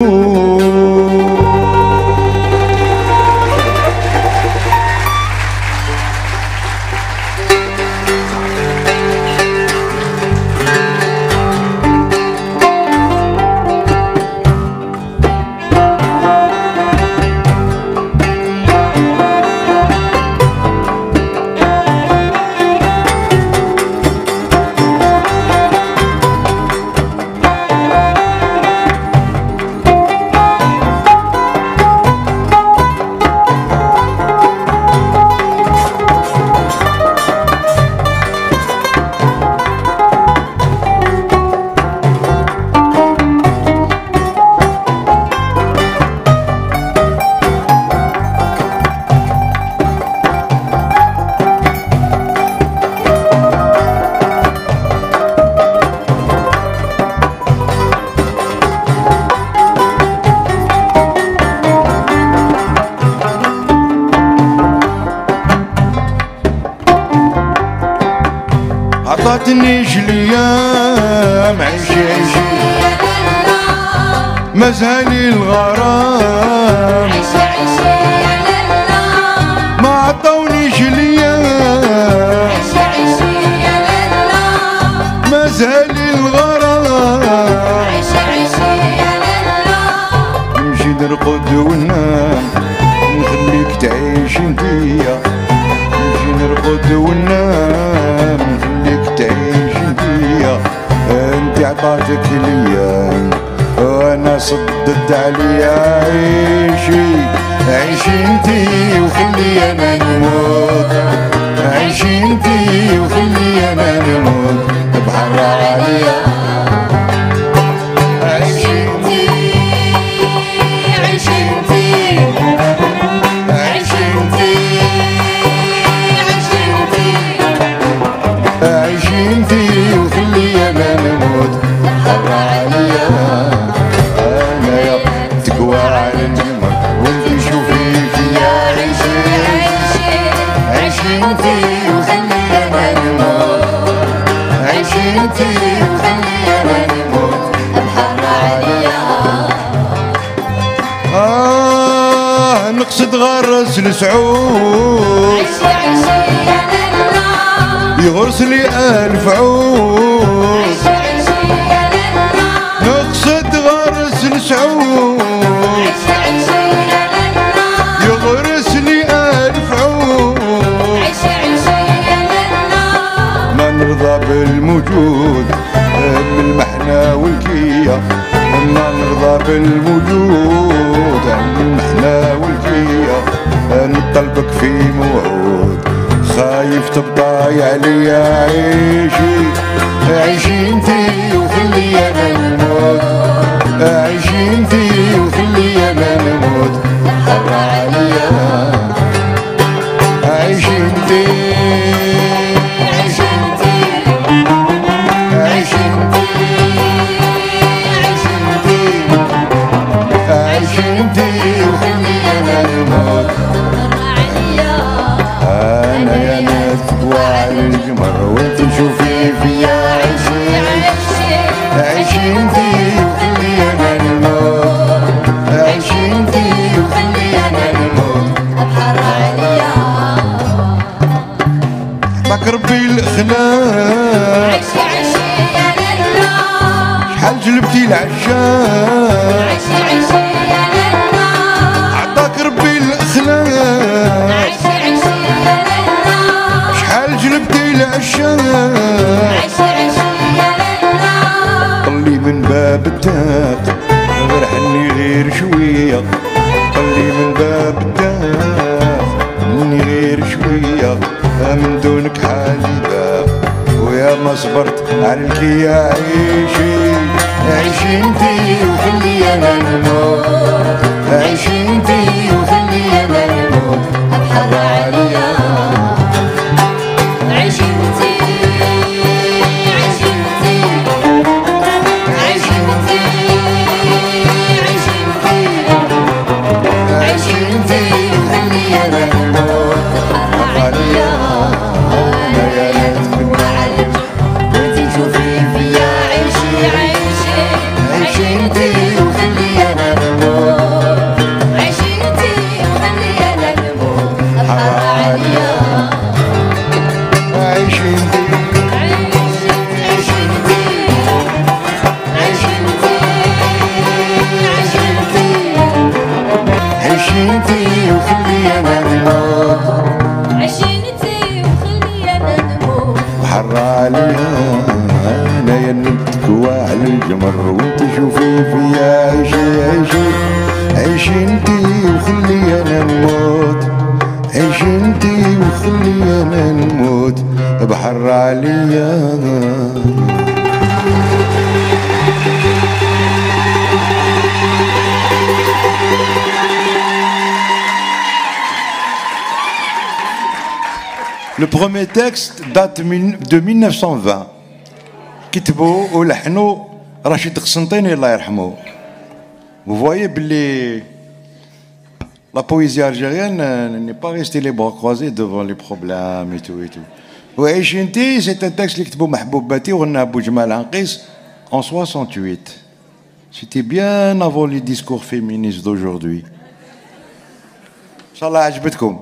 Ooh. الأيام عيشي عيشي مزهلي الغرام. ما عطونيش الأيام مزهلي الغرام. نمشي نرقد وننام نخليك تعيش انتيا نمشي نرقد وننام عليا عيشي عيشي انتي وخلي أنا نموت. عيشي انتي وخلي أنا نموت. بحر عليا. عيشي انتي وخلي أنا نموت بحر عليا آه نقصد غرس لسعود يغرس لي ألف عود. نقصد نرضى بالوجود المحنة والكية نطلبك في موعود. خايف تبقى عليا عيشي. عيشي انتي. الخمام عشي عشي يا لالا شحال جلبتي العشا عشي عشي يا لالا عطاك ربي الاخلاق عشي عشي يا لالا شحال جلبتي العشا عشي عشي يا لالا طلي من باب التاق غير حني غير شوية طلي من باب التاق. صبرت على الكيا عيشي عيشي انتي وخلي أنا الموت عيشي انتي وخلي أنا الموت أبحر انتي وخلي وخلي أنا نموت. بحر عليا أنا يا نبتك وعلى الجمر وانت شوفي فيا عيشي عيشي عيشي انتي وخلي أنا نموت. عيشي انتي وخلي أنا نموت. بحر عليا. Le premier texte date de 1920 كتبوا ولحنوا رشيد قسنطيني الله يرحمه Vous voyez بلي la poésie algérienne euh, n'est pas restée les bras croisés devant les problèmes et tout et tout. وعيش انتي c'est un texte اللي كتبوا محبوب باتي وغنى ابو جمال عنقيس en 68. C'était bien avant les discours féministes d'aujourd'hui. ان شاء الله عجبتكم